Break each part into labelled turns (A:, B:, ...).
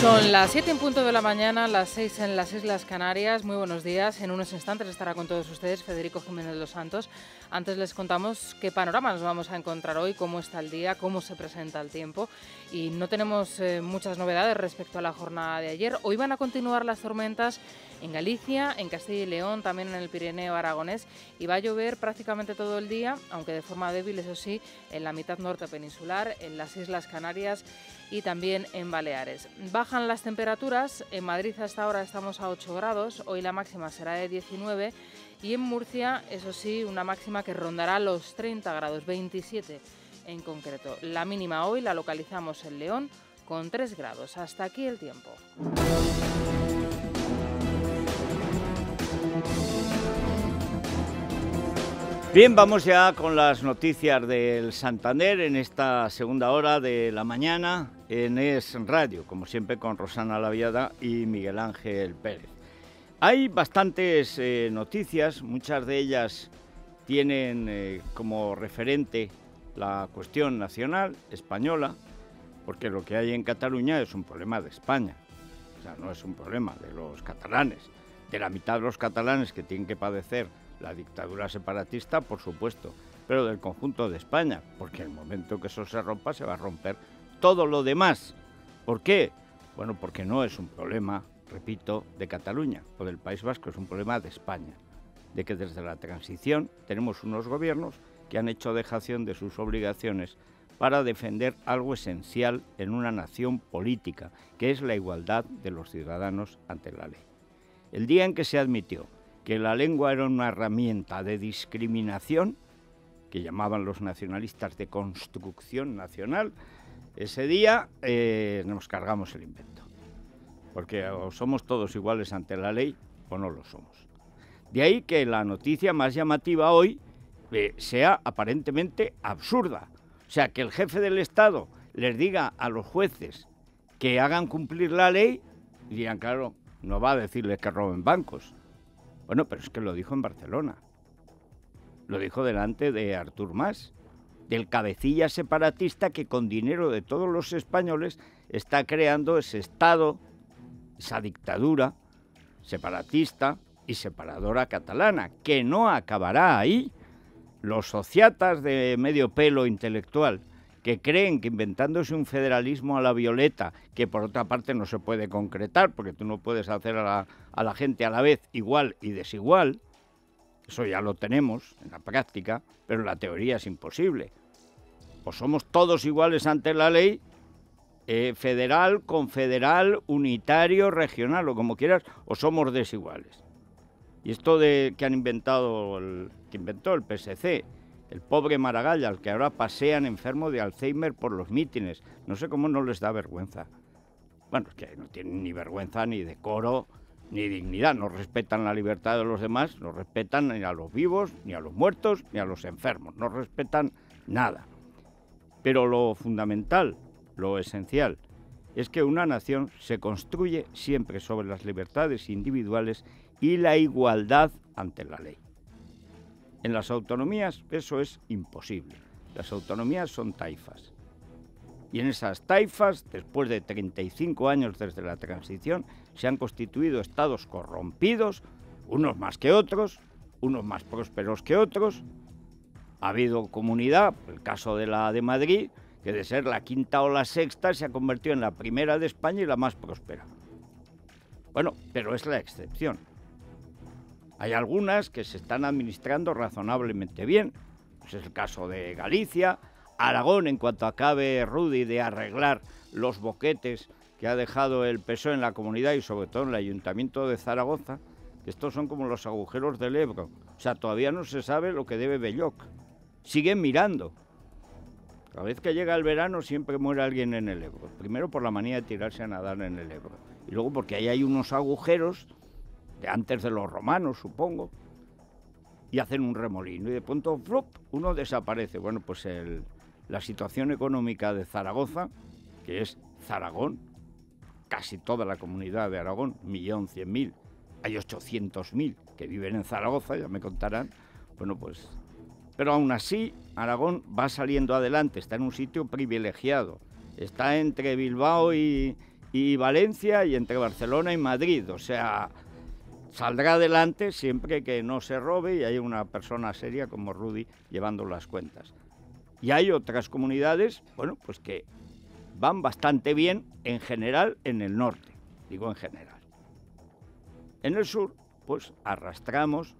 A: Son las 7 en punto de la mañana, las 6 en las Islas Canarias. Muy buenos días. En unos instantes estará con todos ustedes Federico Jiménez de los Santos. Antes les contamos qué panorama nos vamos a encontrar hoy, cómo está el día, cómo se presenta el tiempo. Y no tenemos eh, muchas novedades respecto a la jornada de ayer. Hoy van a continuar las tormentas en Galicia, en Castilla y León, también en el Pirineo aragonés. Y va a llover prácticamente todo el día, aunque de forma débil, eso sí, en la mitad norte peninsular, en las Islas Canarias y también en Baleares. Bajan las temperaturas, en Madrid hasta ahora estamos a 8 grados, hoy la máxima será de 19 y en Murcia, eso sí, una máxima que rondará los 30 grados, 27 en concreto. La mínima hoy la localizamos en León con 3 grados. Hasta aquí el tiempo.
B: Bien, vamos ya con las noticias del Santander en esta segunda hora de la mañana en Es Radio, como siempre con Rosana Laviada y Miguel Ángel Pérez. Hay bastantes eh, noticias, muchas de ellas tienen eh, como referente la cuestión nacional española, porque lo que hay en Cataluña es un problema de España, o sea, no es un problema de los catalanes, de la mitad de los catalanes que tienen que padecer la dictadura separatista, por supuesto, pero del conjunto de España, porque el momento que eso se rompa se va a romper todo lo demás. ¿Por qué? Bueno, porque no es un problema, repito, de Cataluña o del País Vasco, es un problema de España, de que desde la transición tenemos unos gobiernos que han hecho dejación de sus obligaciones para defender algo esencial en una nación política, que es la igualdad de los ciudadanos ante la ley. El día en que se admitió que la lengua era una herramienta de discriminación, que llamaban los nacionalistas de construcción nacional, ese día eh, nos cargamos el invento. Porque o somos todos iguales ante la ley o no lo somos. De ahí que la noticia más llamativa hoy eh, sea aparentemente absurda. O sea, que el jefe del Estado les diga a los jueces que hagan cumplir la ley, dirían, claro, no va a decirles que roben bancos, bueno, pero es que lo dijo en Barcelona. Lo dijo delante de Artur Mas, del cabecilla separatista que con dinero de todos los españoles está creando ese Estado, esa dictadura separatista y separadora catalana, que no acabará ahí. Los sociatas de medio pelo intelectual que creen que inventándose un federalismo a la violeta, que por otra parte no se puede concretar, porque tú no puedes hacer a la, gente a la vez igual y desigual, eso ya lo tenemos en la práctica, pero la teoría es imposible. O somos todos iguales ante la ley, eh, federal, confederal, unitario, regional, o como quieras, o somos desiguales. Y esto de que han inventado, el, que inventó el PSC, el pobre Maragall, al que ahora pasean enfermo de Alzheimer por los mítines. No sé cómo no les da vergüenza. Bueno, es que no tienen ni vergüenza, ni decoro, ni dignidad. No respetan la libertad de los demás, no respetan ni a los vivos, ni a los muertos, ni a los enfermos. No respetan nada. Pero lo fundamental, lo esencial, es que una nación se construye siempre sobre las libertades individuales y la igualdad ante la ley. En las autonomías eso es imposible. Las autonomías son taifas. Y en esas taifas, después de 35 años desde la transición, se han constituido estados corrompidos, unos más que otros, unos más prósperos que otros. Ha habido comunidad, el caso de la de Madrid, que de ser la quinta o la sexta se ha convertido en la primera de España y la más próspera. Bueno, pero es la excepción. Hay algunas que se están administrando razonablemente bien. Pues es el caso de Galicia, Aragón, en cuanto acabe Rudy de arreglar los boquetes que ha dejado el PSOE en la comunidad y sobre todo en el Ayuntamiento de Zaragoza, estos son como los agujeros del Ebro. O sea, todavía no se sabe lo que debe Belloc. Siguen mirando. Cada vez que llega el verano siempre muere alguien en el Ebro. Primero por la manía de tirarse a nadar en el Ebro. Y luego porque ahí hay unos agujeros de antes de los romanos, supongo, y hacen un remolino y de pronto ¡flop! uno desaparece. Bueno, pues la situación económica de Zaragoza, que es Zaragón, casi toda la comunidad de Aragón, millón cien mil, hay ochocientos mil que viven en Zaragoza, ya me contarán, bueno, pues... Pero aún así, Aragón va saliendo adelante, está en un sitio privilegiado, está entre Bilbao y, Valencia y entre Barcelona y Madrid. O sea, saldrá adelante siempre que no se robe y haya una persona seria como Rudy llevando las cuentas. Y hay otras comunidades, bueno, pues que van bastante bien en general en el norte, digo en general. En el sur, pues arrastramos,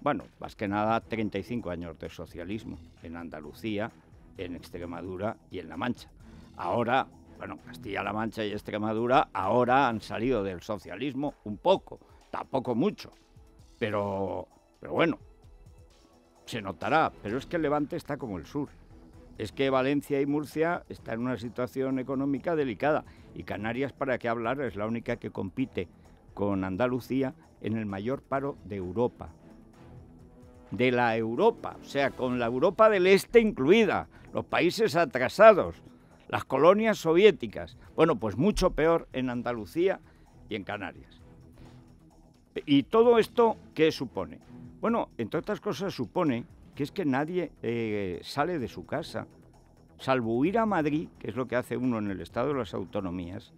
B: bueno, más que nada 35 años de socialismo en Andalucía, en Extremadura y en La Mancha. Ahora, bueno, Castilla-La Mancha y Extremadura ahora han salido del socialismo un poco, tampoco mucho, pero, pero bueno, se notará, pero es que el Levante está como el sur. Es que Valencia y Murcia están en una situación económica delicada y Canarias, para qué hablar, es la única que compite con Andalucía en el mayor paro de Europa. De la Europa, o sea, con la Europa del Este incluida, los países atrasados, las colonias soviéticas. Bueno, pues mucho peor en Andalucía y en Canarias. ¿Y todo esto qué supone? Bueno, entre otras cosas supone que es que nadie eh, sale de su casa, salvo ir a Madrid, que es lo que hace uno en el Estado de las Autonomías.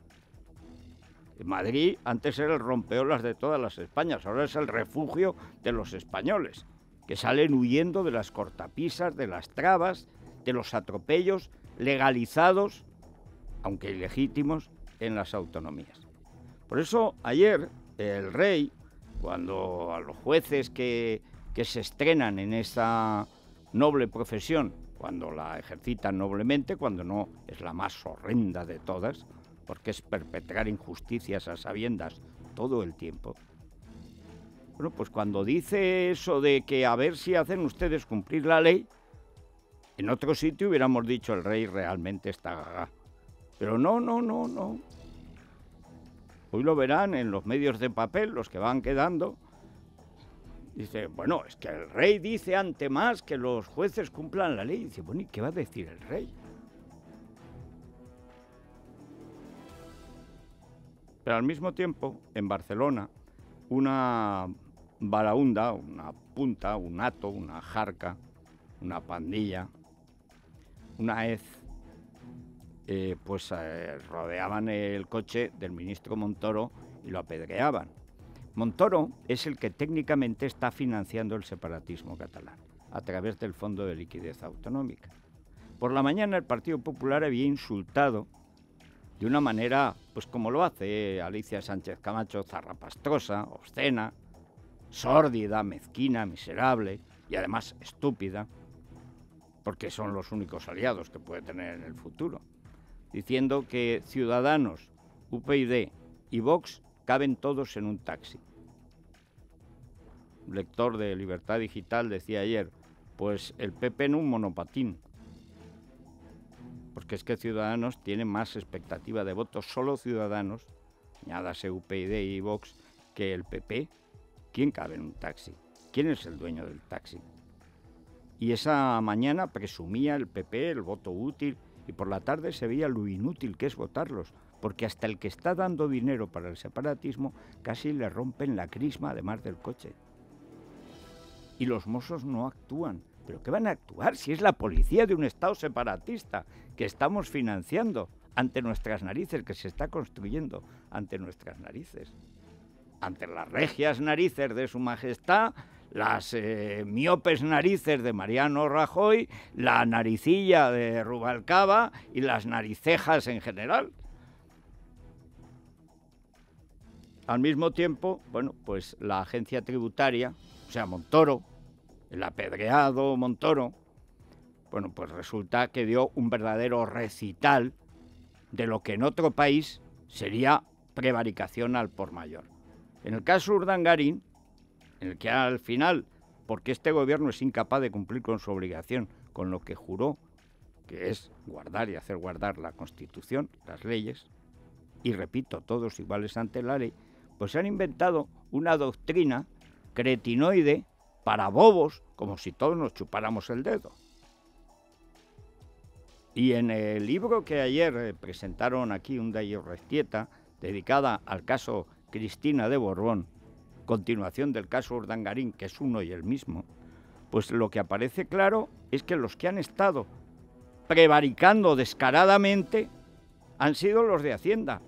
B: Madrid antes era el rompeolas de todas las Españas, ahora es el refugio de los españoles, que salen huyendo de las cortapisas, de las trabas, de los atropellos legalizados, aunque ilegítimos, en las autonomías. Por eso ayer el rey, cuando a los jueces que, que se estrenan en esta noble profesión, cuando la ejercitan noblemente, cuando no es la más horrenda de todas, porque es perpetrar injusticias a sabiendas todo el tiempo. Bueno, pues cuando dice eso de que a ver si hacen ustedes cumplir la ley, en otro sitio hubiéramos dicho el rey realmente está gaga. Pero no, no, no, no. Hoy lo verán en los medios de papel, los que van quedando. Dice, bueno, es que el rey dice ante más que los jueces cumplan la ley. Dice, bueno, ¿y qué va a decir el rey? Pero al mismo tiempo, en Barcelona, una balaunda, una punta, un hato, una jarca, una pandilla, una vez eh, pues eh, rodeaban el coche del ministro Montoro y lo apedreaban. Montoro es el que técnicamente está financiando el separatismo catalán a través del Fondo de Liquidez Autonómica. Por la mañana el Partido Popular había insultado de una manera, pues como lo hace Alicia Sánchez Camacho, zarrapastrosa, obscena, sórdida, mezquina, miserable y además estúpida, porque son los únicos aliados que puede tener en el futuro, diciendo que Ciudadanos, UPyD y Vox caben todos en un taxi. Lector de Libertad Digital decía ayer, pues el PP en un monopatín, porque es que Ciudadanos tiene más expectativa de votos, solo Ciudadanos, añádase UPyD y Vox, que el PP. ¿Quién cabe en un taxi? ¿Quién es el dueño del taxi? Y esa mañana presumía el PP el voto útil y por la tarde se veía lo inútil que es votarlos, porque hasta el que está dando dinero para el separatismo casi le rompen la crisma además del coche. Y los mozos no actúan. ¿Pero qué van a actuar si es la policía de un Estado separatista que estamos financiando ante nuestras narices, que se está construyendo ante nuestras narices? Ante las regias narices de su majestad, las eh, miopes narices de Mariano Rajoy, la naricilla de Rubalcaba y las naricejas en general. Al mismo tiempo, bueno, pues la agencia tributaria, o sea, Montoro, el apedreado Montoro, bueno, pues resulta que dio un verdadero recital de lo que en otro país sería prevaricación al por mayor. En el caso Urdangarín, en el que al final, porque este gobierno es incapaz de cumplir con su obligación, con lo que juró, que es guardar y hacer guardar la Constitución, las leyes, y repito, todos iguales ante la ley, pues han inventado una doctrina cretinoide para bobos, como si todos nos chupáramos el dedo. Y en el libro que ayer eh, presentaron aquí, un de Restieta, dedicada al caso Cristina de Borbón, continuación del caso Urdangarín, que es uno y el mismo, pues lo que aparece claro es que los que han estado prevaricando descaradamente han sido los de Hacienda.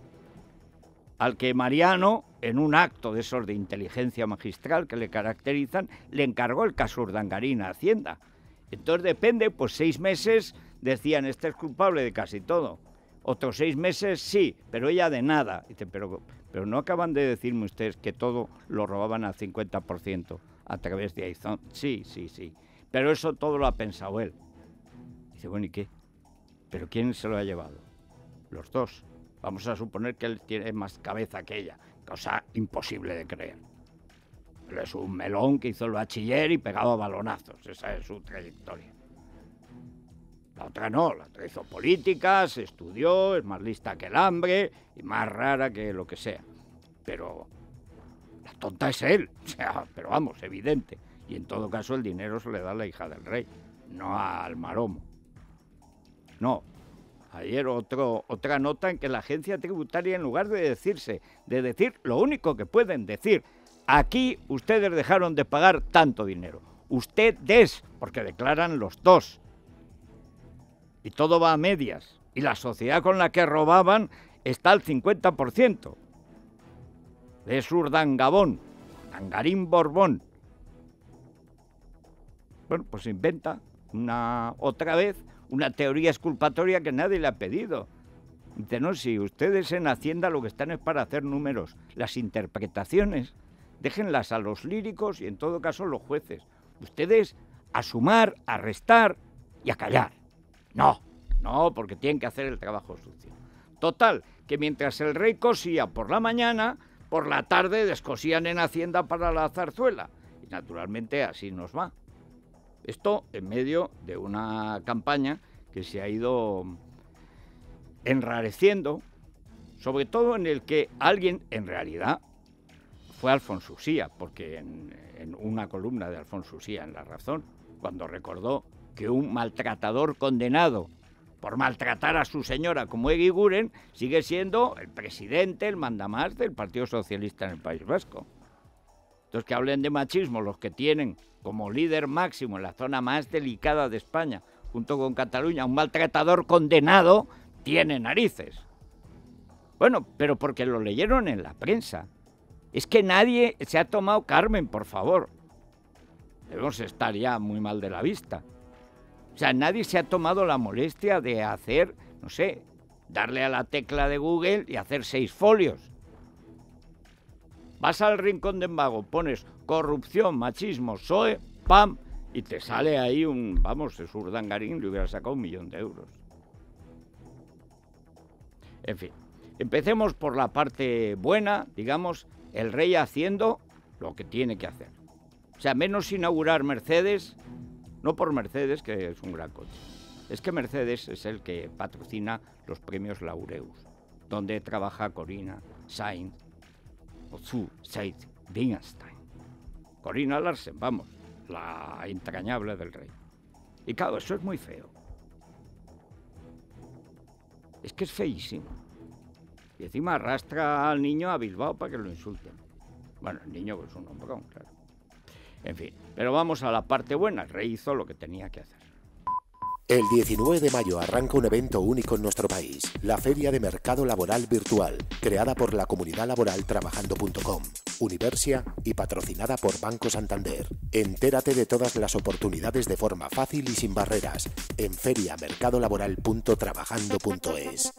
B: al que Mariano, en un acto de esos de inteligencia magistral que le caracterizan, le encargó el caso Urdangarín a Hacienda. Entonces depende, pues seis meses decían, este es culpable de casi todo. Otros seis meses sí, pero ella de nada. Dice, pero, pero no acaban de decirme ustedes que todo lo robaban al 50% a través de Aizón. Sí, sí, sí. Pero eso todo lo ha pensado él. Dice, bueno, ¿y qué? ¿Pero quién se lo ha llevado? Los dos. Vamos a suponer que él tiene más cabeza que ella, cosa imposible de creer. Pero es un melón que hizo el bachiller y pegaba balonazos. Esa es su trayectoria. La otra no, la otra hizo políticas, estudió, es más lista que el hambre y más rara que lo que sea. Pero la tonta es él, o sea, pero vamos, evidente. Y en todo caso el dinero se le da a la hija del rey, no al maromo. No. Ayer otra nota en que la agencia tributaria, en lugar de decirse, de decir lo único que pueden decir, aquí ustedes dejaron de pagar tanto dinero. Ustedes, porque declaran los dos y todo va a medias. Y la sociedad con la que robaban está al 50%. Es Urdangabón, Angarín Borbón. Bueno, pues inventa una otra vez una teoría exculpatoria que nadie le ha pedido. Dice, no, si ustedes en Hacienda lo que están es para hacer números, las interpretaciones, déjenlas a los líricos y en todo caso los jueces. Ustedes a sumar, a restar y a callar. No, no, porque tienen que hacer el trabajo sucio. Total, que mientras el rey cosía por la mañana, por la tarde descosían en Hacienda para la zarzuela. Y naturalmente así nos va. Esto en medio de una campaña que se ha ido enrareciendo, sobre todo en el que alguien en realidad fue Alfonso Usía, porque en, una columna de Alfonso Usía en La Razón, cuando recordó que un maltratador condenado por maltratar a su señora como Egui Guren sigue siendo el presidente, el mandamás del Partido Socialista en el País Vasco. Entonces que hablen de machismo los que tienen como líder máximo en la zona más delicada de España, junto con Cataluña, un maltratador condenado, tiene narices. Bueno, pero porque lo leyeron en la prensa. Es que nadie se ha tomado Carmen, por favor. Debemos estar ya muy mal de la vista. O sea, nadie se ha tomado la molestia de hacer, no sé, darle a la tecla de Google y hacer seis folios. Vas al rincón de Vago, pones corrupción, machismo, SOE, ¡pam! Y te sale ahí un, vamos, es Urdangarín, le hubiera sacado un millón de euros. En fin, empecemos por la parte buena, digamos, el rey haciendo lo que tiene que hacer. O sea, menos inaugurar Mercedes, no por Mercedes, que es un gran coche. Es que Mercedes es el que patrocina los premios Laureus, donde trabaja Corina Sainz o Zu Seid Wittgenstein. Corina Larsen, vamos, la entrañable del rey. Y claro, eso es muy feo. Es que es feísimo. Y encima arrastra al niño a Bilbao para que lo insulten. Bueno, el niño es un hombrón, claro. En fin, pero vamos a la parte buena. El rey hizo lo que tenía que hacer.
C: El 19 de mayo arranca un evento único en nuestro país, la Feria de Mercado Laboral Virtual, creada por la comunidad laboral trabajando.com, Universia y patrocinada por Banco Santander. Entérate de todas las oportunidades de forma fácil y sin barreras en feriamercadolaboral.trabajando.es.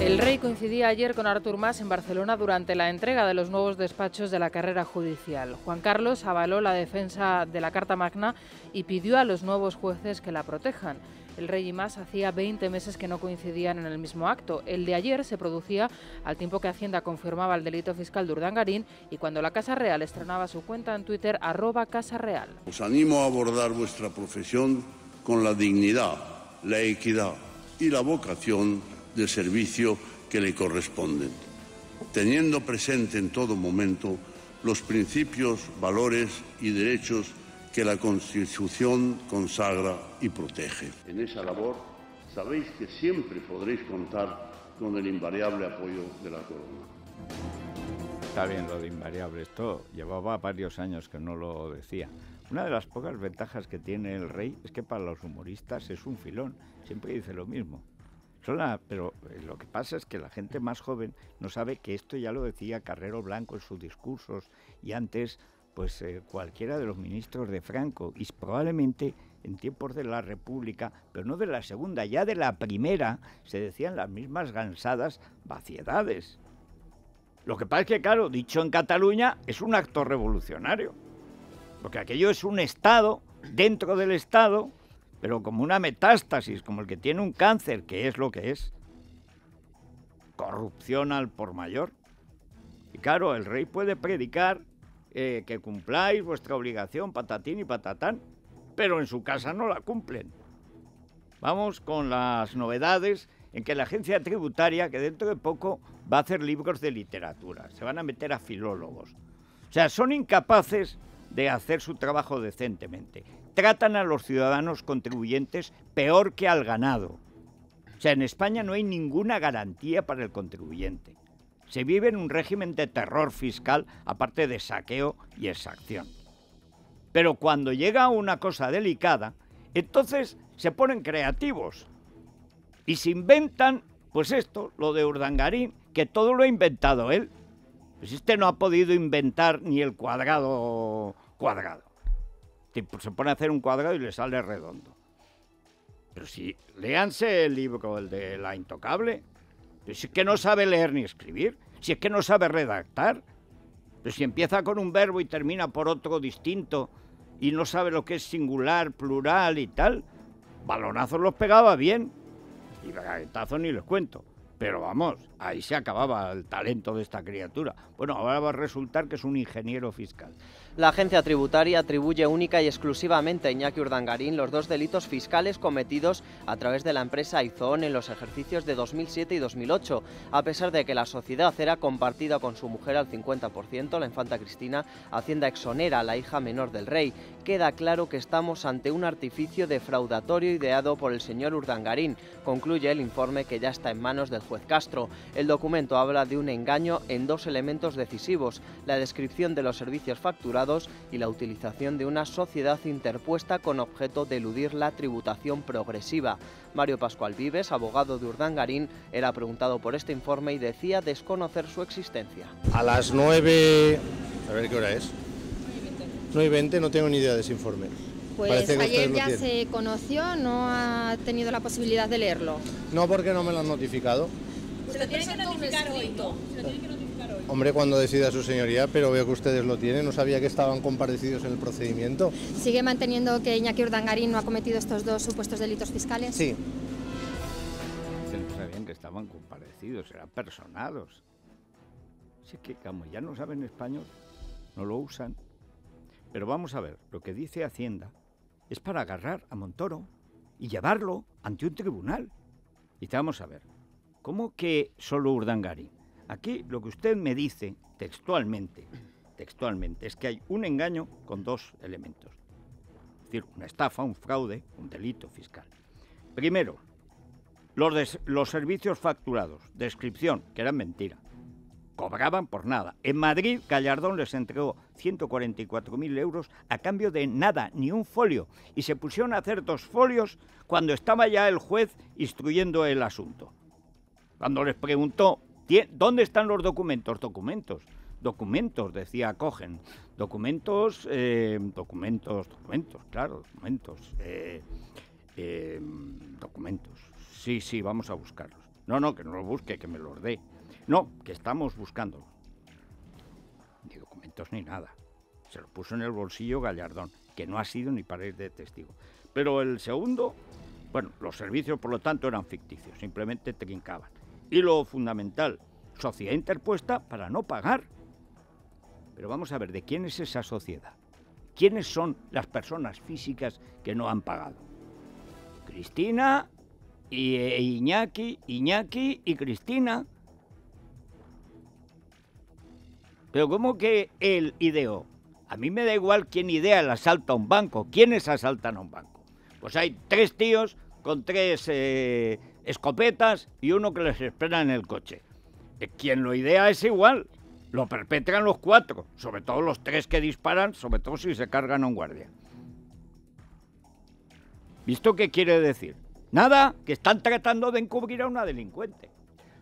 A: El rey coincidía ayer con Artur Mas en Barcelona durante la entrega de los nuevos despachos de la carrera judicial. Juan Carlos avaló la defensa de la Carta Magna y pidió a los nuevos jueces que la protejan. El rey y Mas hacía 20 meses que no coincidían en el mismo acto. El de ayer se producía al tiempo que Hacienda confirmaba el delito fiscal de Urdangarín y cuando la Casa Real estrenaba su cuenta en Twitter arroba Casa Real.
D: Os animo a abordar vuestra profesión con la dignidad, la equidad y la vocación de servicio que le corresponden, teniendo presente en todo momento los principios, valores y derechos que la Constitución consagra y protege. En esa labor sabéis que siempre podréis contar con el invariable apoyo de la Corona.
B: Está bien lo de invariable. Esto llevaba varios años que no lo decía. Una de las pocas ventajas que tiene el rey es que para los humoristas es un filón. Siempre dice lo mismo. Pero eh, lo que pasa es que la gente más joven no sabe que esto ya lo decía Carrero Blanco en sus discursos y antes, pues eh, cualquiera de los ministros de Franco y probablemente en tiempos de la República, pero no de la segunda, ya de la primera, se decían las mismas gansadas vaciedades. Lo que pasa es que, claro, dicho en Cataluña, es un acto revolucionario. Porque aquello es un Estado dentro del Estado pero como una metástasis, como el que tiene un cáncer, que es lo que es. Corrupción al por mayor. Y claro, el rey puede predicar eh, que cumpláis vuestra obligación, patatín y patatán, pero en su casa no la cumplen. Vamos con las novedades en que la agencia tributaria, que dentro de poco va a hacer libros de literatura, se van a meter a filólogos. O sea, son incapaces de hacer su trabajo decentemente tratan a los ciudadanos contribuyentes peor que al ganado. O sea, en España no hay ninguna garantía para el contribuyente. Se vive en un régimen de terror fiscal, aparte de saqueo y exacción. Pero cuando llega una cosa delicada, entonces se ponen creativos y se inventan, pues esto, lo de Urdangarín, que todo lo ha inventado él. Pues este no ha podido inventar ni el cuadrado cuadrado se pone a hacer un cuadrado y le sale redondo. Pero si, léanse el libro, el de La Intocable. si es que no sabe leer ni escribir, si es que no sabe redactar. Pero si empieza con un verbo y termina por otro distinto y no sabe lo que es singular, plural y tal, balonazos los pegaba bien. Y baguetazos ni les cuento. Pero vamos, ahí se acababa el talento de esta criatura. Bueno, ahora va a resultar que es un ingeniero fiscal.
E: La agencia tributaria atribuye única y exclusivamente a Iñaki Urdangarín los dos delitos fiscales cometidos a través de la empresa Izón en los ejercicios de 2007 y 2008, a pesar de que la sociedad era compartida con su mujer al 50%, la infanta Cristina, Hacienda exonera a la hija menor del rey. Queda claro que estamos ante un artificio defraudatorio ideado por el señor Urdangarín, concluye el informe que ya está en manos del juez Castro. El documento habla de un engaño en dos elementos decisivos, la descripción de los servicios facturados y la utilización de una sociedad interpuesta con objeto de eludir la tributación progresiva. Mario Pascual Vives, abogado de Urdangarín, era preguntado por este informe y decía desconocer su existencia.
F: A las 9... A ver qué hora es. 9 y 20 no tengo ni idea de ese informe.
G: Pues ayer ya se conoció, no ha tenido la posibilidad de leerlo.
F: No, porque no me lo han notificado.
G: Se lo tienen que notificar hoy.
F: Hombre, cuando decida su señoría, pero veo que ustedes lo tienen, no sabía que estaban comparecidos en el procedimiento.
G: ¿Sigue manteniendo que Iñaki Urdangarín no ha cometido estos dos supuestos delitos fiscales?
F: Sí.
B: No sabían que estaban comparecidos, eran personados. Así que como ya no saben español, no lo usan. Pero vamos a ver, lo que dice Hacienda es para agarrar a Montoro y llevarlo ante un tribunal. Y te vamos a ver, ¿cómo que solo Urdangarín? Aquí lo que usted me dice textualmente, textualmente, es que hay un engaño con dos elementos. Es decir, una estafa, un fraude, un delito fiscal. Primero, los, los servicios facturados, descripción, que eran mentira. Cobraban por nada. En Madrid, Gallardón les entregó 144.000 euros a cambio de nada, ni un folio. Y se pusieron a hacer dos folios cuando estaba ya el juez instruyendo el asunto. Cuando les preguntó ¿Dónde están los documentos? Documentos. Documentos, decía Cogen. Documentos, eh, documentos, documentos, claro, documentos. Eh, eh, documentos. Sí, sí, vamos a buscarlos. No, no, que no los busque, que me los dé. No, que estamos buscándolos. Ni documentos ni nada. Se lo puso en el bolsillo Gallardón, que no ha sido ni para ir de testigo. Pero el segundo, bueno, los servicios por lo tanto eran ficticios, simplemente trincaban. Y lo fundamental, sociedad interpuesta para no pagar. Pero vamos a ver, ¿de quién es esa sociedad? ¿Quiénes son las personas físicas que no han pagado? Cristina y e Iñaki, Iñaki y Cristina. Pero ¿cómo que él ideó? A mí me da igual quién idea el asalto a un banco. ¿Quiénes asaltan a un banco? Pues hay tres tíos con tres eh, escopetas y uno que les espera en el coche. Eh, quien lo idea es igual. Lo perpetran los cuatro, sobre todo los tres que disparan, sobre todo si se cargan a un guardia. ¿Visto qué quiere decir? Nada, que están tratando de encubrir a una delincuente.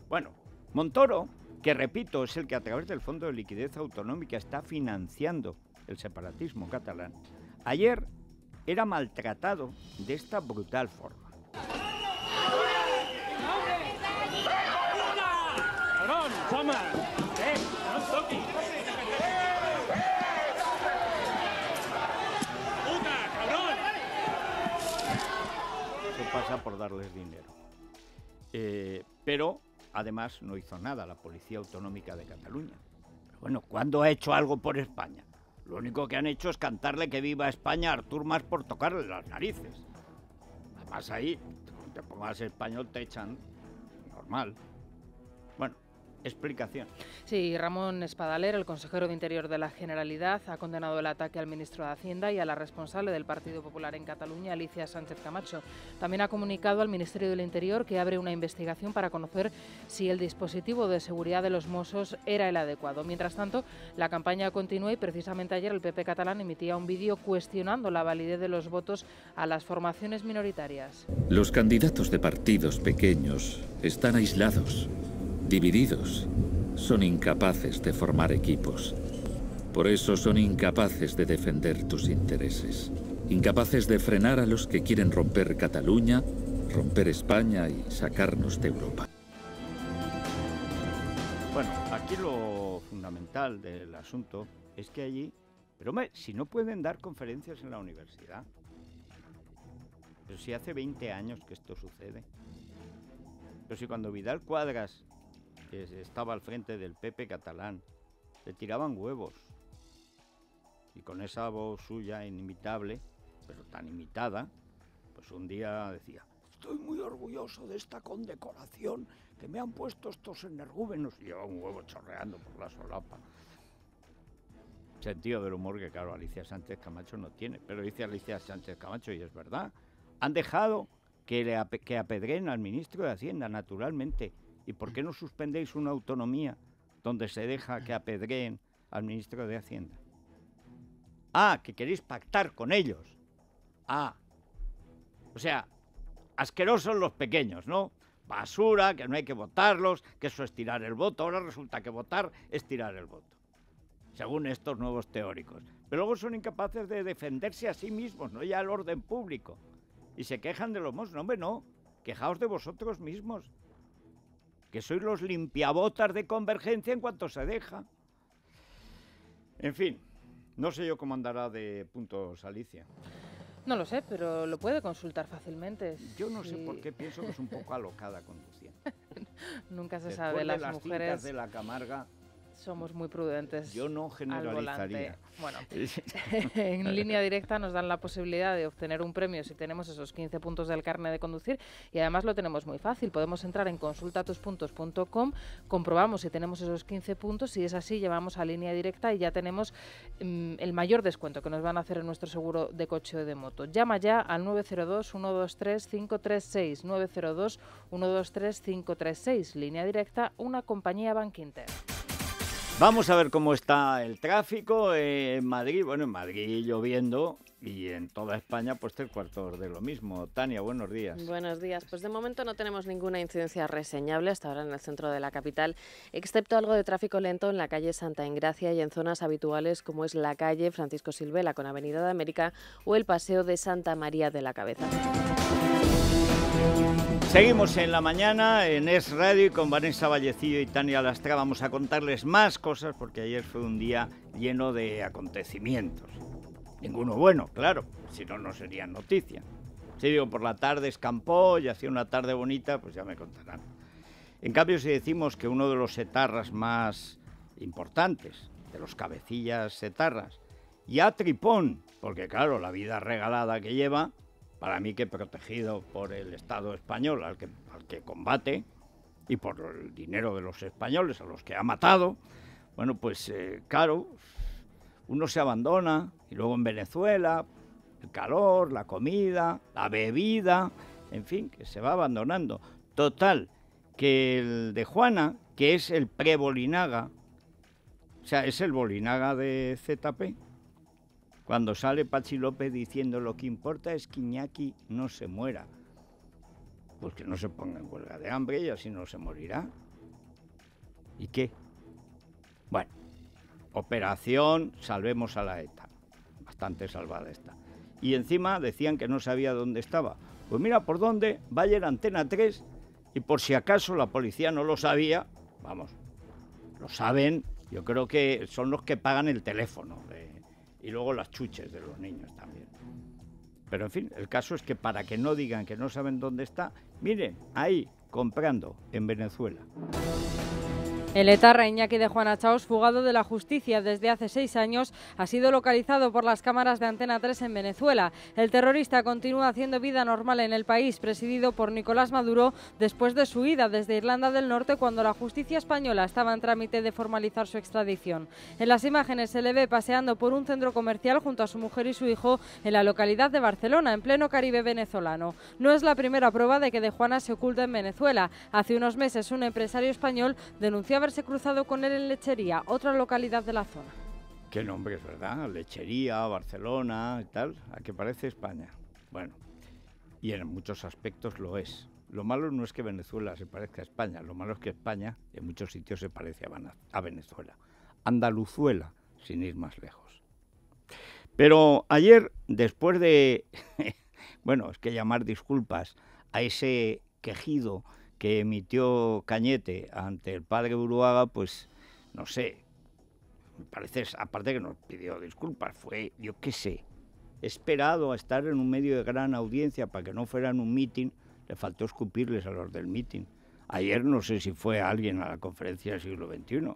B: Bueno, Montoro, que repito, es el que a través del Fondo de Liquidez Autonómica está financiando el separatismo catalán, ayer era maltratado de esta brutal forma. Eso pasa por darles dinero. Eh, pero además no hizo nada la Policía Autonómica de Cataluña. bueno, ¿cuándo ha hecho algo por España? Lo único que han hecho es cantarle que viva España a Artur Mas por tocarle las narices. Además ahí, te pongas español, te echan normal. Explicación.
A: Sí, Ramón Espadaler, el consejero de Interior de la Generalidad, ha condenado el ataque al ministro de Hacienda y a la responsable del Partido Popular en Cataluña, Alicia Sánchez Camacho. También ha comunicado al Ministerio del Interior que abre una investigación para conocer si el dispositivo de seguridad de los Mossos era el adecuado. Mientras tanto, la campaña continúa y precisamente ayer el PP catalán emitía un vídeo cuestionando la validez de los votos a las formaciones minoritarias.
H: Los candidatos de partidos pequeños están aislados divididos, son incapaces de formar equipos. Por eso son incapaces de defender tus intereses, incapaces de frenar a los que quieren romper Cataluña, romper España y sacarnos de Europa.
B: Bueno, aquí lo fundamental del asunto es que allí, pero hombre, si no pueden dar conferencias en la universidad, pero si hace 20 años que esto sucede, pero si cuando Vidal Cuadras que estaba al frente del PP catalán, le tiraban huevos. Y con esa voz suya inimitable, pero tan imitada, pues un día decía, estoy muy orgulloso de esta condecoración que me han puesto estos energúmenos. Y lleva un huevo chorreando por la solapa. Sentido del humor que, claro, Alicia Sánchez Camacho no tiene. Pero dice Alicia Sánchez Camacho, y es verdad, han dejado que, le que apedren al ministro de Hacienda, naturalmente. ¿Y por qué no suspendéis una autonomía donde se deja que apedreen al ministro de Hacienda? Ah, que queréis pactar con ellos. Ah. O sea, asquerosos los pequeños, ¿no? Basura, que no hay que votarlos, que eso es tirar el voto. Ahora resulta que votar es tirar el voto. Según estos nuevos teóricos. Pero luego son incapaces de defenderse a sí mismos, no ya al orden público. Y se quejan de los mozos. No, hombre, no. Quejaos de vosotros mismos que sois los limpiabotas de convergencia en cuanto se deja. En fin, no sé yo cómo andará de puntos Alicia.
A: No lo sé, pero lo puede consultar fácilmente.
B: Yo no sé por qué pienso que es un poco alocada conduciendo.
A: Nunca se sabe, las,
B: las
A: mujeres
B: de la Camarga
A: somos muy prudentes.
B: Yo no generalizaría.
A: Bueno, en línea directa nos dan la posibilidad de obtener un premio si tenemos esos 15 puntos del carnet de conducir y además lo tenemos muy fácil. Podemos entrar en consultatuspuntos.com, comprobamos si tenemos esos 15 puntos, si es así llevamos a línea directa y ya tenemos mm, el mayor descuento que nos van a hacer en nuestro seguro de coche o de moto. Llama ya al 902 123 536 902 123 536, línea directa, una compañía Bankinter.
B: Vamos a ver cómo está el tráfico en Madrid. Bueno, en Madrid lloviendo y en toda España pues tres cuartos de lo mismo. Tania, buenos días.
I: Buenos días. Pues de momento no tenemos ninguna incidencia reseñable hasta ahora en el centro de la capital, excepto algo de tráfico lento en la calle Santa Engracia y en zonas habituales como es la calle Francisco Silvela con Avenida de América o el Paseo de Santa María de la Cabeza.
B: Seguimos en la mañana en Es Radio y con Vanessa Vallecillo y Tania Lastra vamos a contarles más cosas porque ayer fue un día lleno de acontecimientos. Ninguno bueno, claro, si no, no sería noticia. Si digo por la tarde escampó y hacía una tarde bonita, pues ya me contarán. En cambio, si decimos que uno de los etarras más importantes, de los cabecillas etarras, ya tripón, porque claro, la vida regalada que lleva, para mí que protegido por el Estado español al que, al que combate y por el dinero de los españoles a los que ha matado, bueno, pues eh, claro, uno se abandona y luego en Venezuela, el calor, la comida, la bebida, en fin, que se va abandonando. Total, que el de Juana, que es el pre-Bolinaga, o sea, es el Bolinaga de ZP, cuando sale Pachi López diciendo lo que importa es que Iñaki no se muera. Pues que no se ponga en huelga de hambre y así no se morirá. ¿Y qué? Bueno, operación Salvemos a la ETA. Bastante salvada está. Y encima decían que no sabía dónde estaba. Pues mira por dónde, Bayer Antena 3, y por si acaso la policía no lo sabía, vamos, lo saben, yo creo que son los que pagan el teléfono y luego las chuches de los niños también. Pero en fin, el caso es que para que no digan que no saben dónde está, miren, ahí, comprando en Venezuela.
A: El etarra Iñaki de Juana Chaos, fugado de la justicia desde hace seis años, ha sido localizado por las cámaras de Antena 3 en Venezuela. El terrorista continúa haciendo vida normal en el país, presidido por Nicolás Maduro, después de su ida desde Irlanda del Norte cuando la justicia española estaba en trámite de formalizar su extradición. En las imágenes se le ve paseando por un centro comercial junto a su mujer y su hijo en la localidad de Barcelona, en pleno Caribe venezolano. No es la primera prueba de que de Juana se oculta en Venezuela. Hace unos meses un empresario español denunció haberse cruzado con él en Lechería, otra localidad de la zona.
B: Qué nombre es verdad, Lechería, Barcelona y tal, a qué parece España. Bueno, y en muchos aspectos lo es. Lo malo no es que Venezuela se parezca a España, lo malo es que España en muchos sitios se parece a Venezuela. Andaluzuela, sin ir más lejos. Pero ayer, después de, bueno, es que llamar disculpas a ese quejido que emitió Cañete ante el padre Uruaga, pues no sé, parece, aparte que nos pidió disculpas, fue, yo qué sé, esperado a estar en un medio de gran audiencia para que no fueran un mitin, le faltó escupirles a los del mitin. Ayer no sé si fue alguien a la conferencia del siglo XXI.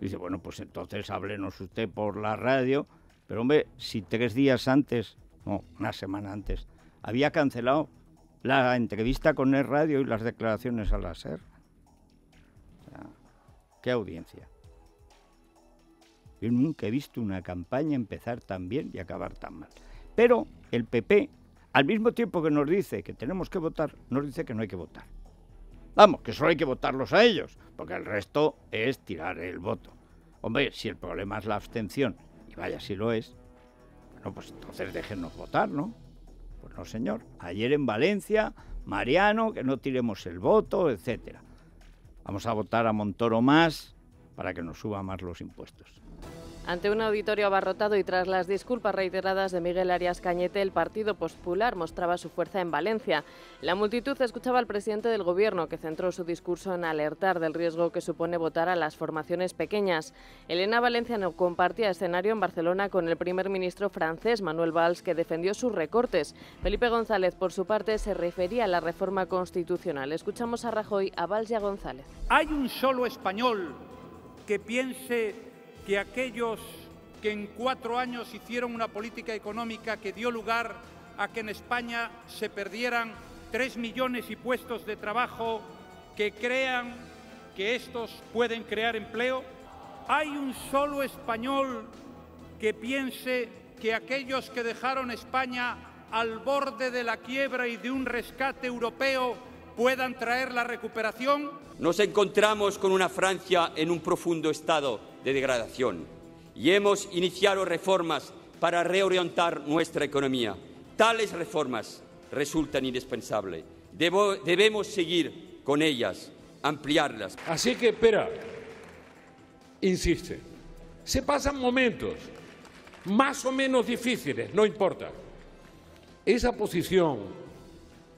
B: Dice, bueno, pues entonces háblenos usted por la radio, pero hombre, si tres días antes, no, una semana antes, había cancelado la entrevista con el radio y las declaraciones a la SER. ¿Qué audiencia? Yo nunca he visto una campaña empezar tan bien y acabar tan mal. Pero el PP, al mismo tiempo que nos dice que tenemos que votar, nos dice que no hay que votar. Vamos, que solo hay que votarlos a ellos, porque el resto es tirar el voto. Hombre, si el problema es la abstención, y vaya si lo es, bueno, pues entonces déjenos votar, ¿no? Pues no, señor. Ayer en Valencia, Mariano, que no tiremos el voto, etcétera. Vamos a votar a Montoro más para que nos suba más los impuestos.
I: Ante un auditorio abarrotado y tras las disculpas reiteradas de Miguel Arias Cañete, el Partido Popular mostraba su fuerza en Valencia. La multitud escuchaba al presidente del Gobierno, que centró su discurso en alertar del riesgo que supone votar a las formaciones pequeñas. Elena Valenciano compartía escenario en Barcelona con el primer ministro francés, Manuel Valls, que defendió sus recortes. Felipe González, por su parte, se refería a la reforma constitucional. Escuchamos a Rajoy, a Valls y a González.
J: Hay un solo español que piense que aquellos que en cuatro años hicieron una política económica que dio lugar a que en España se perdieran tres millones y puestos de trabajo, que crean que estos pueden crear empleo? ¿Hay un solo español que piense que aquellos que dejaron España al borde de la quiebra y de un rescate europeo puedan traer la recuperación?
K: Nos encontramos con una Francia en un profundo estado de degradación y hemos iniciado reformas para reorientar nuestra economía. Tales reformas resultan indispensables. debemos seguir con ellas, ampliarlas.
L: Así que, espera, insiste, se pasan momentos más o menos difíciles, no importa. Esa posición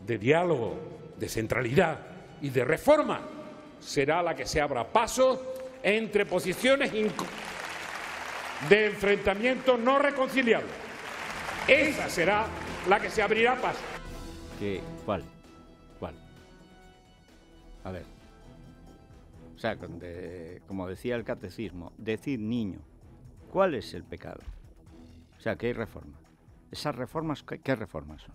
L: de diálogo, de centralidad y de reforma será la que se abra paso entre posiciones de enfrentamiento no reconciliable. Esa será la que se abrirá paso.
B: ¿Qué? ¿Cuál? ¿Cuál? A ver. O sea, como decía el catecismo, decir niño, ¿cuál es el pecado? O sea, ¿qué hay reforma? ¿Esas reformas, qué reformas son?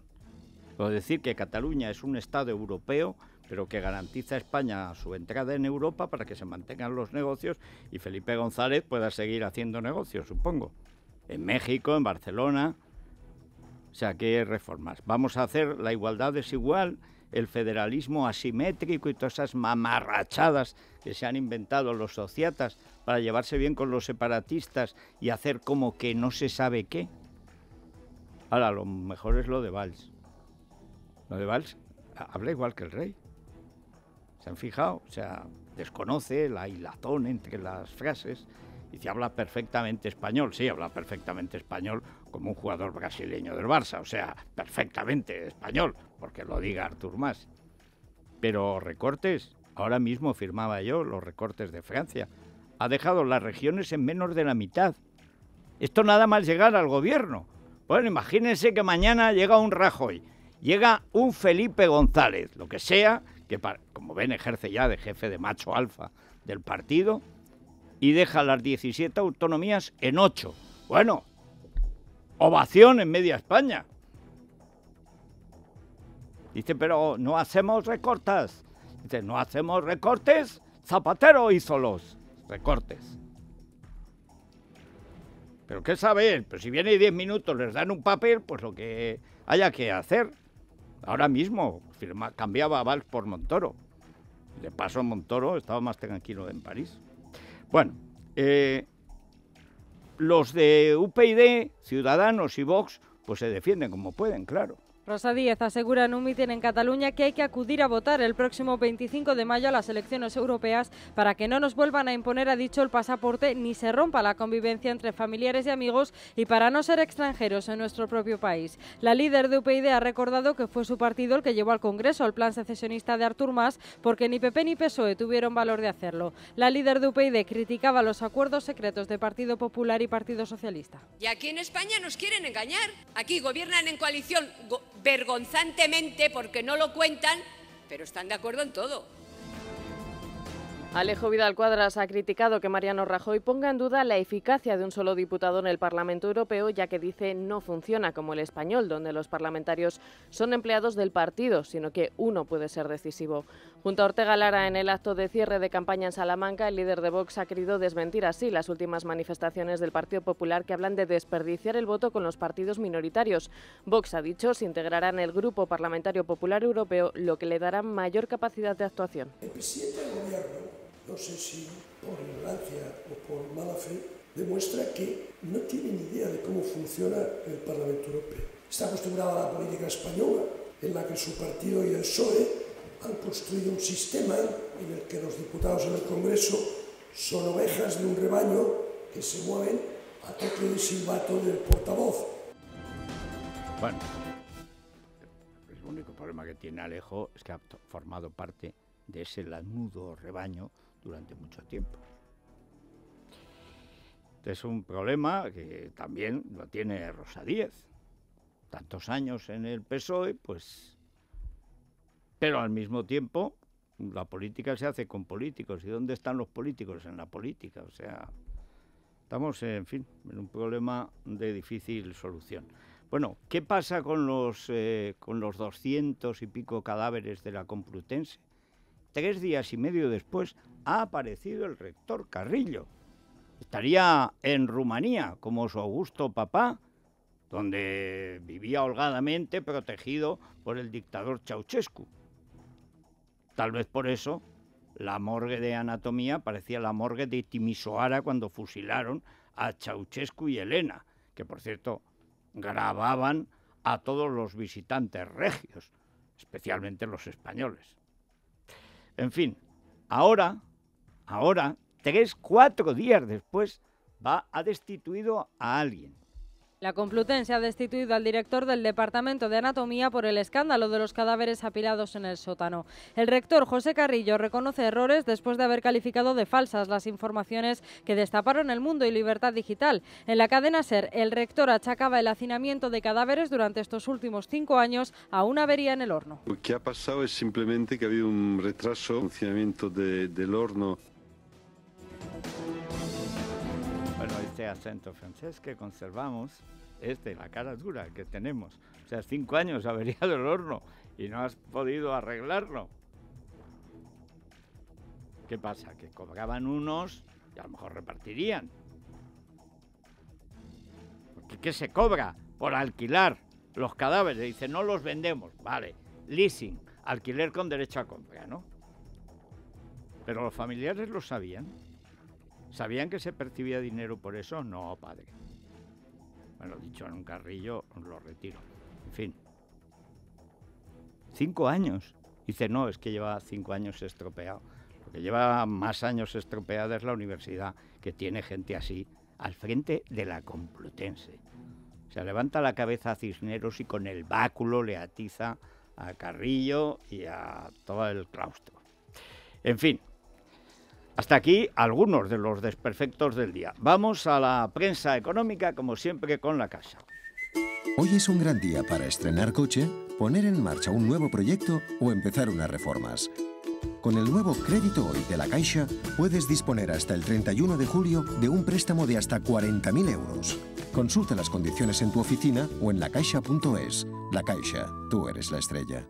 B: O decir que Cataluña es un Estado europeo pero que garantiza a España su entrada en Europa para que se mantengan los negocios y Felipe González pueda seguir haciendo negocios, supongo. En México, en Barcelona. O sea, ¿qué reformas? Vamos a hacer la igualdad desigual, el federalismo asimétrico y todas esas mamarrachadas que se han inventado los sociatas para llevarse bien con los separatistas y hacer como que no se sabe qué. Ahora, lo mejor es lo de Valls. Lo de Valls habla igual que el rey. ¿Se han fijado? O sea, desconoce la hilazón entre las frases. Dice, habla perfectamente español. Sí, habla perfectamente español como un jugador brasileño del Barça. O sea, perfectamente español, porque lo diga Artur Mas. Pero recortes, ahora mismo firmaba yo los recortes de Francia. Ha dejado las regiones en menos de la mitad. Esto nada más llegar al gobierno. Bueno, imagínense que mañana llega un Rajoy, llega un Felipe González, lo que sea, que como ven ejerce ya de jefe de macho alfa del partido, y deja las 17 autonomías en 8. Bueno, ovación en media España. Dice, pero no hacemos recortes. Dice, no hacemos recortes. Zapatero hizo los recortes. Pero ¿qué saber? Pues si viene 10 minutos, les dan un papel, pues lo que haya que hacer. Ahora mismo firma, cambiaba Valls por Montoro. De paso, Montoro estaba más tranquilo en París. Bueno, eh, los de UPyD, Ciudadanos y Vox, pues se defienden como pueden, claro.
M: Rosa Díez asegura en un mitin en Cataluña que hay que acudir a votar el próximo 25 de mayo a las elecciones europeas para que no nos vuelvan a imponer, ha dicho, el pasaporte ni se rompa la convivencia entre familiares y amigos y para no ser extranjeros en nuestro propio país. La líder de UPyD ha recordado que fue su partido el que llevó al Congreso el plan secesionista de Artur Mas porque ni PP ni PSOE tuvieron valor de hacerlo. La líder de UPyD criticaba los acuerdos secretos de Partido Popular y Partido Socialista.
N: Y aquí en España nos quieren engañar. Aquí gobiernan en coalición vergonzantemente porque no lo cuentan, pero están de acuerdo en todo.
I: Alejo Vidal Cuadras ha criticado que Mariano Rajoy ponga en duda la eficacia de un solo diputado en el Parlamento Europeo, ya que dice no funciona como el español, donde los parlamentarios son empleados del partido, sino que uno puede ser decisivo. Junto a Ortega Lara, en el acto de cierre de campaña en Salamanca, el líder de Vox ha querido desmentir así las últimas manifestaciones del Partido Popular que hablan de desperdiciar el voto con los partidos minoritarios. Vox ha dicho se integrará en el Grupo Parlamentario Popular Europeo, lo que le dará mayor capacidad de actuación.
O: El presidente del Gobierno no sé si por ignorancia o por mala fe, demuestra que no tiene ni idea de cómo funciona el Parlamento Europeo. Está acostumbrado a la política española, en la que su partido y el PSOE han construido un sistema en el que los diputados en el Congreso son ovejas de un rebaño que se mueven a toque de silbato del portavoz.
B: Bueno, el único problema que tiene Alejo es que ha formado parte de ese lanudo rebaño durante mucho tiempo. Es un problema que también lo tiene Rosa Díez. Tantos años en el PSOE, pues... Pero al mismo tiempo, la política se hace con políticos. ¿Y dónde están los políticos en la política? O sea, estamos, en fin, en un problema de difícil solución. Bueno, ¿qué pasa con los, eh, con los 200 y pico cadáveres de la Complutense? Tres días y medio después ha aparecido el rector Carrillo. Estaría en Rumanía, como su augusto papá, donde vivía holgadamente protegido por el dictador Ceausescu. Tal vez por eso la morgue de anatomía parecía la morgue de Timisoara cuando fusilaron a Ceausescu y Elena, que por cierto grababan a todos los visitantes regios, especialmente los españoles. En fin, ahora ahora, tres, cuatro días después, va a destituido a alguien.
M: La Complutense ha destituido al director del Departamento de Anatomía por el escándalo de los cadáveres apilados en el sótano. El rector José Carrillo reconoce errores después de haber calificado de falsas las informaciones que destaparon el mundo y libertad digital. En la cadena SER, el rector achacaba el hacinamiento de cadáveres durante estos últimos cinco años a una avería en el horno.
P: Lo que ha pasado es simplemente que ha habido un retraso en el funcionamiento del horno
B: este acento francés que conservamos es de la cara dura que tenemos. O sea, cinco años averiado el horno y no has podido arreglarlo. ¿Qué pasa? Que cobraban unos y a lo mejor repartirían. Porque ¿qué se cobra por alquilar los cadáveres? Dice, no los vendemos. Vale, leasing, alquiler con derecho a compra, ¿no? Pero los familiares lo sabían. ¿Sabían que se percibía dinero por eso? No, padre. Bueno, dicho en un carrillo, lo retiro. En fin. Cinco años. Dice, no, es que lleva cinco años estropeado. Lo que lleva más años estropeada es la universidad, que tiene gente así al frente de la Complutense. Se levanta la cabeza a Cisneros y con el báculo le atiza a Carrillo y a todo el claustro. En fin, hasta aquí algunos de los desperfectos del día. Vamos a la prensa económica, como siempre, con la casa.
Q: Hoy es un gran día para estrenar coche, poner en marcha un nuevo proyecto o empezar unas reformas. Con el nuevo Crédito Hoy de la Caixa, puedes disponer hasta el 31 de julio de un préstamo de hasta 40.000 euros. Consulta las condiciones en tu oficina o en lacaixa.es. La Caixa, tú eres la estrella.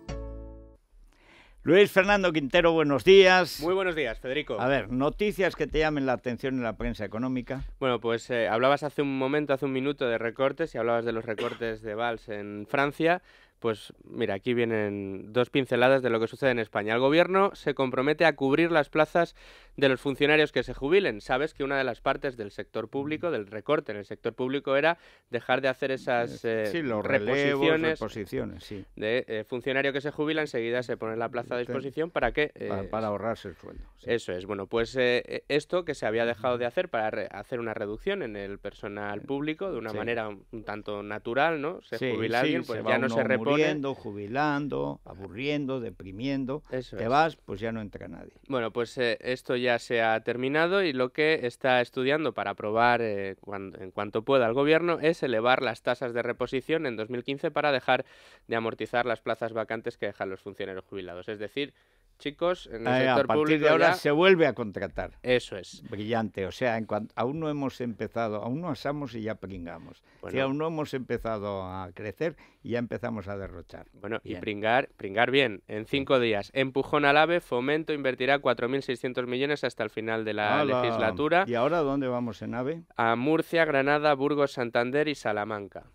B: Luis Fernando Quintero, buenos días.
R: Muy buenos días, Federico.
B: A ver, noticias que te llamen la atención en la prensa económica.
R: Bueno, pues eh, hablabas hace un momento, hace un minuto de recortes y hablabas de los recortes de Valls en Francia. Pues mira, aquí vienen dos pinceladas de lo que sucede en España. El gobierno se compromete a cubrir las plazas de los funcionarios que se jubilen. Sabes que una de las partes del sector público, del recorte en el sector público, era dejar de hacer esas
B: eh, sí, los reposiciones, sí.
R: de eh, funcionario que se jubila, enseguida se pone la plaza a disposición para que...
B: Eh, para, ahorrarse el sueldo.
R: Eso es. Bueno, pues eh, esto que se había dejado de hacer para hacer una reducción en el personal público de una manera un, tanto natural, ¿no? Se jubila alguien, pues ya no se repone
B: muriendo, jubilando, aburriendo, deprimiendo. te vas, pues ya no entra nadie.
R: Bueno, pues eh, esto ya se ha terminado y lo que está estudiando para aprobar eh, en cuanto pueda el gobierno es elevar las tasas de reposición en 2015 para dejar de amortizar las plazas vacantes que dejan los funcionarios jubilados. Es decir, chicos, en el sector
B: a partir
R: público
B: de ahora se vuelve a contratar.
R: Eso es.
B: Brillante. O sea, en cuanto, aún no hemos empezado, aún no asamos y ya pringamos. aún no hemos empezado a crecer y ya empezamos a derrochar.
R: Bueno, y pringar, pringar bien. En cinco días, empujón al AVE, Fomento invertirá 4.600 millones hasta el final de la legislatura.
B: ¿Y ahora dónde vamos en AVE?
R: A Murcia, Granada, Burgos, Santander y Salamanca.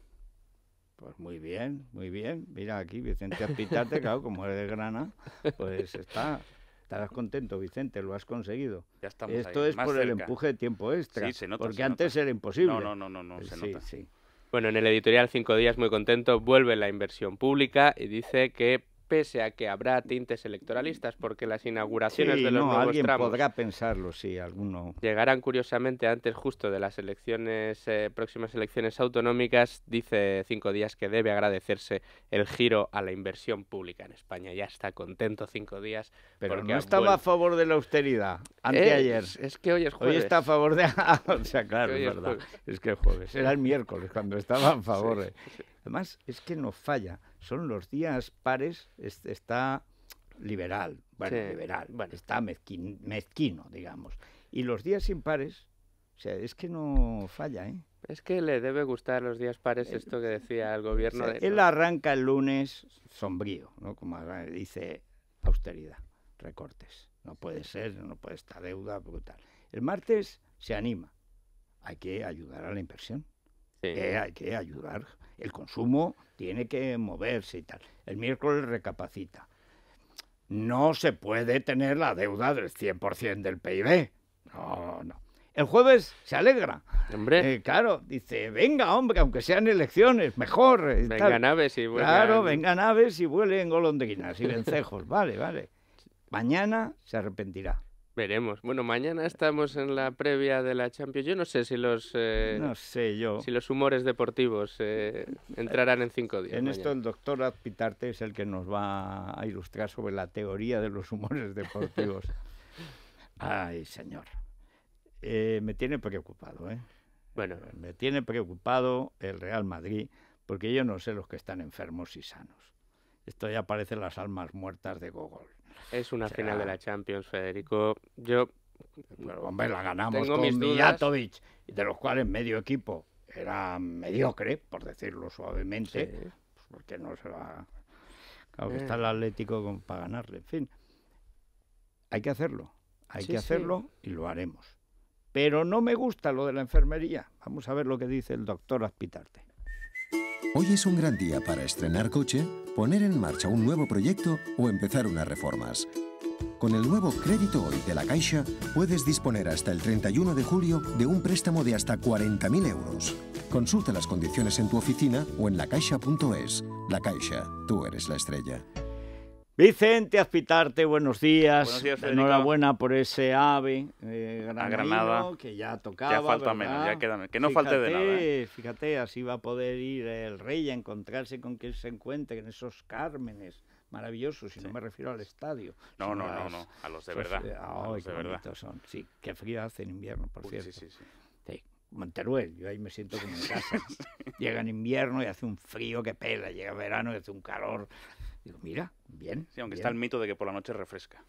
B: Pues muy bien, muy bien. Mira aquí, Vicente Aspitarte, claro, como eres de Grana, pues está, estarás contento, Vicente, lo has conseguido.
S: Ya estamos
B: Esto es por el empuje de tiempo extra,
S: sí, se nota,
B: porque antes era imposible.
S: No, no, no, no, se
B: sí,
S: nota.
B: Sí.
R: Bueno, en el editorial Cinco Días, muy contento, vuelve la inversión pública y dice que pese a que habrá tintes electoralistas, porque las inauguraciones de los
B: no,
R: nuevos
B: alguien
R: tramos
B: podrá pensarlo, sí, alguno.
R: llegarán curiosamente antes justo de las elecciones, eh, próximas elecciones autonómicas, dice Cinco Días que debe agradecerse el giro a la inversión pública en España. Ya está contento Cinco Días.
B: Pero no estaba a favor de la austeridad, anteayer.
R: Es, es que hoy es
B: Hoy
R: jueves.
B: está a favor de... o sea, claro,
R: Hoy
B: es
R: es
B: verdad.
R: jueves.
B: Es que el jueves. Era el miércoles cuando estaba a favor. de- Además, es que no falla. Son los días pares, es- está liberal. Bueno,
R: Sí,
B: liberal. Está mezquin- mezquino, digamos. Y los días impares, o sea, es que no falla, ¿eh?
R: Es que le debe gustar los días pares esto que decía el gobierno.
B: O sea,
R: de-
B: él arranca el lunes sombrío, ¿no? Como dice austeridad, recortes. No puede ser, no puede estar deuda brutal. El martes se anima. Hay que ayudar a la inversión. Eh, hay que ayudar. El consumo tiene que moverse y tal. El miércoles recapacita. No se puede tener la deuda del 100% del PIB. No, no. El jueves se alegra.
R: Hombre.
B: Eh, claro, dice, venga, hombre, aunque sean elecciones, mejor. eh,
R: Vengan
B: tal".
R: aves y vuelan-
B: Claro, vengan aves y vuelen golondrinas y vencejos. vale, vale. Mañana se arrepentirá.
R: Veremos. Bueno, mañana estamos en la previa de la Champions. Yo no sé si los eh,
B: No sé yo.
R: si los humores deportivos eh, entrarán en cinco días.
B: En esto el doctor Azpitarte es el que nos va a ilustrar sobre la teoría de los humores deportivos. Ay, señor. Eh, me tiene preocupado, ¿eh?
R: Bueno.
B: Me tiene preocupado el Real Madrid, porque yo no sé los que están enfermos y sanos. Esto ya parecen las almas muertas de Gogol.
R: Es una
B: O sea,
R: final de la Champions, Federico. Yo
B: Pero, hombre, la ganamos con
R: mis.
B: Mijatovic, de los cuales medio equipo era mediocre, por decirlo suavemente,
R: Sí.
B: pues porque no se va... Claro que
R: Eh.
B: está el Atlético con- para ganarle, en fin. Hay que hacerlo, hay
R: Sí,
B: que
R: sí.
B: hacerlo y lo haremos. Pero no me gusta lo de la enfermería. Vamos a ver lo que dice el doctor Azpitarte.
Q: Hoy es un gran día para estrenar coche, poner en marcha un nuevo proyecto o empezar unas reformas. Con el nuevo Crédito Hoy de la Caixa, puedes disponer hasta el 31 de julio de un préstamo de hasta 40.000 euros. Consulta las condiciones en tu oficina o en lacaixa.es. La Caixa, tú eres la estrella.
B: Vicente Azpitarte, buenos días.
S: Buenos días,
B: Enhorabuena por ese ave eh,
S: a Granada
B: que ya tocaba.
S: Ya falta
B: ¿verdad?
S: menos, ya queda, que no falte de nada. ¿eh?
B: Fíjate, así va a poder ir el rey a encontrarse con quien se encuentre en esos cármenes maravillosos, y no me refiero al estadio.
S: No, no, no, no, a los de verdad.
B: Eh,
S: a los
B: de
S: verdad.
B: son. Sí, qué frío hace en invierno, por
S: Uy,
B: cierto.
S: Sí, sí, sí.
B: sí. Monteruel, yo ahí me siento como en casa. Llega en invierno y hace un frío que pela, llega verano y hace un calor. Digo, mira, bien.
S: Sí, aunque
B: bien.
S: está el mito de que por la noche refresca.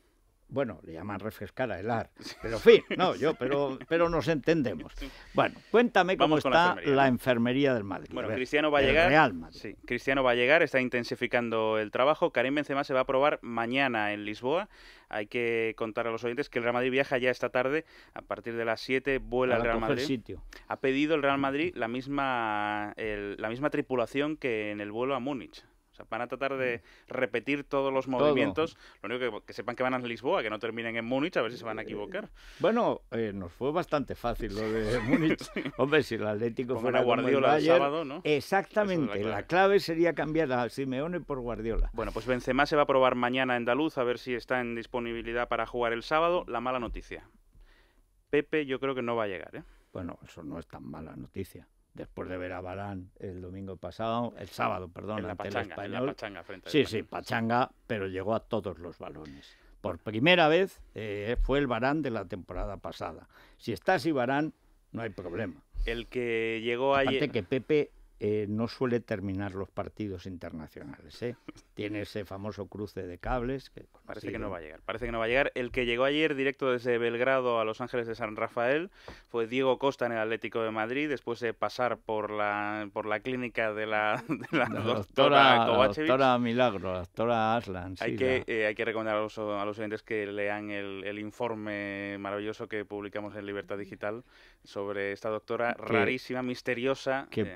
B: Bueno, le llaman refrescar a helar. Pero en fin, no, yo, pero, pero nos entendemos. Bueno, cuéntame cómo
S: Vamos con la
B: está
S: enfermería,
B: la enfermería del Madrid.
S: Bueno,
B: ver,
S: Cristiano va a llegar.
B: Real Madrid.
S: Sí, Cristiano va a llegar, está intensificando el trabajo. Karim Benzema se va a probar mañana en Lisboa. Hay que contar a los oyentes que el Real Madrid viaja ya esta tarde, a partir de las 7 vuela el Real Madrid.
B: sitio.
S: Ha pedido el Real Madrid la misma, el- la misma tripulación que en el vuelo a Múnich. O sea, van a tratar de repetir todos los
B: Todo.
S: movimientos. Lo único que, que sepan que van a Lisboa, que no terminen en Múnich, a ver si se van a equivocar.
B: Bueno, eh, nos fue bastante fácil lo de Múnich. Hombre, si el Atlético
S: Pongan
B: fuera
S: a
B: como el
S: Guardiola el sábado, ¿no?
B: Exactamente.
S: Es la
B: la,
S: clave.
B: sería cambiar a Simeone por Guardiola.
S: Bueno, pues Benzema se va a probar mañana en Andaluz a ver si está en disponibilidad para jugar el sábado. La mala noticia. Pepe yo creo que no va a llegar, ¿eh?
B: Bueno, eso no es tan mala noticia. Después de ver a Barán el domingo pasado, el sábado, perdón,
S: En la
B: ante el
S: en la
B: español.
S: pachanga frente al
B: sí, sí, pachanga, pero llegó a todos los balones. Por primera vez eh, fue el Barán de la temporada pasada. Si está así Barán, no hay problema.
S: El que llegó
B: Aparte
S: ayer...
B: que Pepe eh, no suele terminar los partidos internacionales. ¿eh? Tiene ese famoso cruce de cables. Que
S: Parece que no va a llegar. Parece que no va a llegar. El que llegó ayer directo desde Belgrado a Los Ángeles de San Rafael fue Diego Costa en el Atlético de Madrid, después de pasar por la, por la clínica de la, de la
B: La
S: doctora
B: doctora, doctora Milagro, la doctora Aslan.
S: Hay que, eh, hay que recomendar a los, a los oyentes que lean el, el informe maravilloso que publicamos en Libertad Digital sobre esta doctora
B: Que-
S: rarísima, misteriosa.
B: que
S: eh,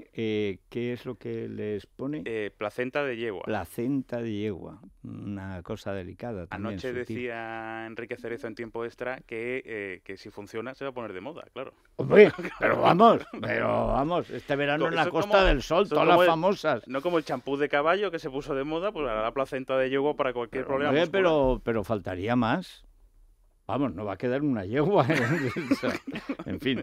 B: pone, eh, ¿qué es lo que les pone?
S: eh, placenta de yegua.
B: Placenta de yegua, una cosa delicada también.
S: Anoche
B: sutil.
S: decía Enrique Cerezo en tiempo extra que, eh, que si funciona se va a poner de moda, claro.
B: Hombre, pero vamos, pero vamos, este verano en la Costa
S: como-
B: del Sol, todas las
S: el-
B: famosas.
S: No como el champú de caballo que se puso de moda, pues ahora la placenta de yegua para cualquier problema.
B: Hombre,
S: muscular.
B: pero, pero faltaría más. Vamos, no va a quedar una yegua. ¿eh? En fin.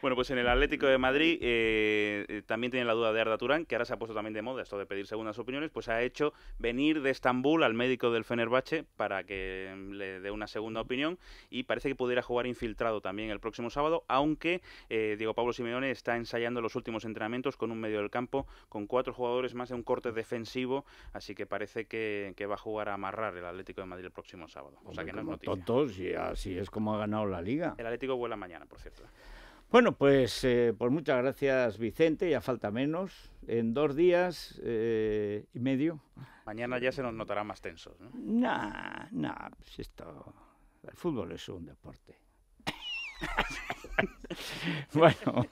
S: Bueno, pues en el Atlético de Madrid eh, eh, también tiene la duda de Arda Turán, que ahora se ha puesto también de moda esto de pedir segundas opiniones, pues ha hecho venir de Estambul al médico del Fenerbahce para que mm, le dé una segunda opinión y parece que pudiera jugar infiltrado también el próximo sábado, aunque eh, Diego Pablo Simeone está ensayando los últimos entrenamientos con un medio del campo, con cuatro jugadores más de un corte defensivo, así que parece que, que va a jugar a amarrar el Atlético de Madrid el próximo sábado. O sea que no es noticia.
B: tontos, así es como ha ganado la liga.
S: El Atlético vuela mañana, por cierto.
B: Bueno, pues, eh, pues muchas gracias, Vicente. Ya falta menos. En dos días eh, y medio.
S: Mañana ya se nos notará más tensos. ¿no?
B: Nah, nah, pues esto. El fútbol es un deporte. bueno,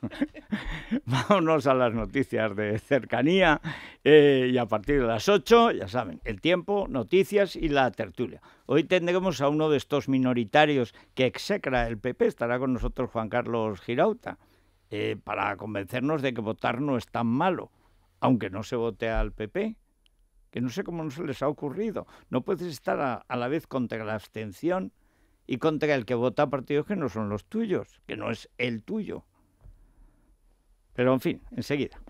B: vámonos a las noticias de cercanía eh, y a partir de las 8, ya saben, el tiempo, noticias y la tertulia. Hoy tendremos a uno de estos minoritarios que execra el PP, estará con nosotros Juan Carlos Girauta, eh, para convencernos de que votar no es tan malo, aunque no se vote al PP que no sé cómo no se les ha ocurrido. No puedes estar a, a la vez contra la abstención y contra el que vota partidos que no son los tuyos, que no es el tuyo. Pero en fin, enseguida.